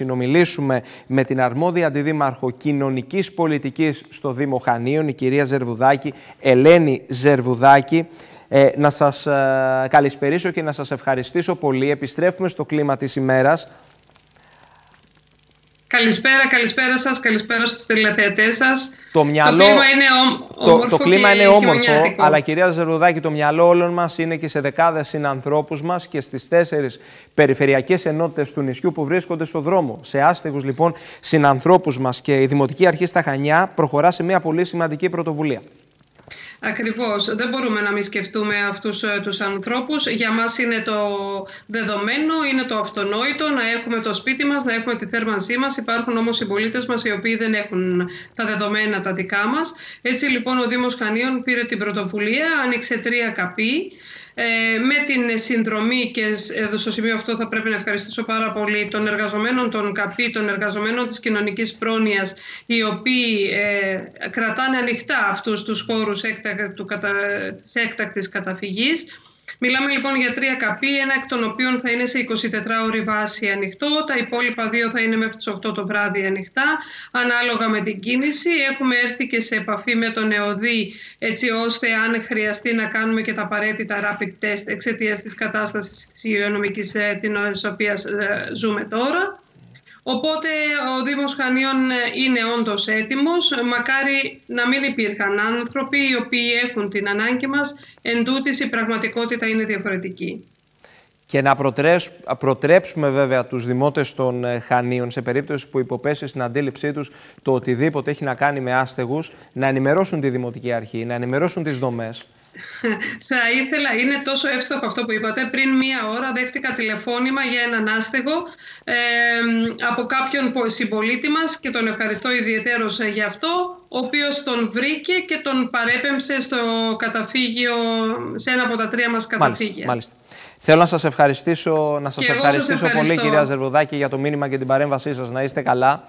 συνομιλήσουμε με την αρμόδια αντιδήμαρχο κοινωνικής πολιτικής στο Δήμο Χανίων, η κυρία Ζερβουδάκη, Ελένη Ζερβουδάκη. Ε, να σας ε, καλησπερίσω και να σας ευχαριστήσω πολύ. Επιστρέφουμε στο κλίμα της ημέρας. Καλησπέρα, καλησπέρα σας, καλησπέρα στους τηλεθεατές σας. Το, μυαλό, το κλίμα είναι όμορφο, το, το κλίμα είναι όμορφο αλλά κυρία Ζερουδάκη, το μυαλό όλων μας είναι και σε δεκάδες συνανθρώπους μας και στις τέσσερις περιφερειακές ενότητες του νησιού που βρίσκονται στο δρόμο. Σε άστεγους λοιπόν συνανθρώπους μας και η Δημοτική Αρχή στα Χανιά προχωρά σε μια πολύ σημαντική πρωτοβουλία. Ακριβώς. Δεν μπορούμε να μην σκεφτούμε αυτούς ε, τους ανθρώπους. Για μας είναι το δεδομένο, είναι το αυτονόητο να έχουμε το σπίτι μας, να έχουμε τη θέρμανσή μας. Υπάρχουν όμως οι πολίτες μας οι οποίοι δεν έχουν τα δεδομένα τα δικά μας. Έτσι λοιπόν ο Δήμος Χανίων πήρε την πρωτοβουλία, άνοιξε τρία καπί ε, με την συνδρομή και εδώ στο σημείο αυτό θα πρέπει να ευχαριστήσω πάρα πολύ των εργαζομένων των ΚΑΠΗ, των εργαζομένων της κοινωνικής πρόνοιας οι οποίοι ε, κρατάνε ανοιχτά αυτούς τους χώρους έκτα, του, της έκτακτης καταφυγής Μιλάμε λοιπόν για τρία καπί, ένα εκ των οποίων θα είναι σε 24 ώρη βάση ανοιχτό, τα υπόλοιπα δύο θα είναι μέχρι τις 8 το βράδυ ανοιχτά, ανάλογα με την κίνηση. Έχουμε έρθει και σε επαφή με τον ΕΟΔΗ, έτσι ώστε αν χρειαστεί να κάνουμε και τα απαραίτητα rapid test εξαιτίας της κατάστασης της υγειονομικής ε, την οποία ε, ζούμε τώρα. Οπότε ο Δήμος Χανίων είναι όντως έτοιμος. Μακάρι να μην υπήρχαν άνθρωποι οι οποίοι έχουν την ανάγκη μας. Εν τούτης η πραγματικότητα είναι διαφορετική. Και να προτρέψουμε βέβαια τους δημότες των ε, Χανίων σε περίπτωση που υποπέσει στην αντίληψή τους το οτιδήποτε έχει να κάνει με άστεγους να ενημερώσουν τη Δημοτική Αρχή, να ενημερώσουν τις δομές. Θα ήθελα, είναι τόσο εύστοχο αυτό που είπατε. Πριν μία ώρα δέχτηκα τηλεφώνημα για έναν άστεγο ε, από κάποιον συμπολίτη μας και τον ευχαριστώ ιδιαίτερος ε, για αυτό, ο οποίος τον βρήκε και τον παρέπεμψε στο καταφύγιο, σε ένα από τα τρία μας καταφύγια. Μάλιστα, Θέλω να σας ευχαριστήσω, να σας ευχαριστήσω πολύ κυρία Ζερβουδάκη για το μήνυμα και την παρέμβασή σας. Να είστε καλά.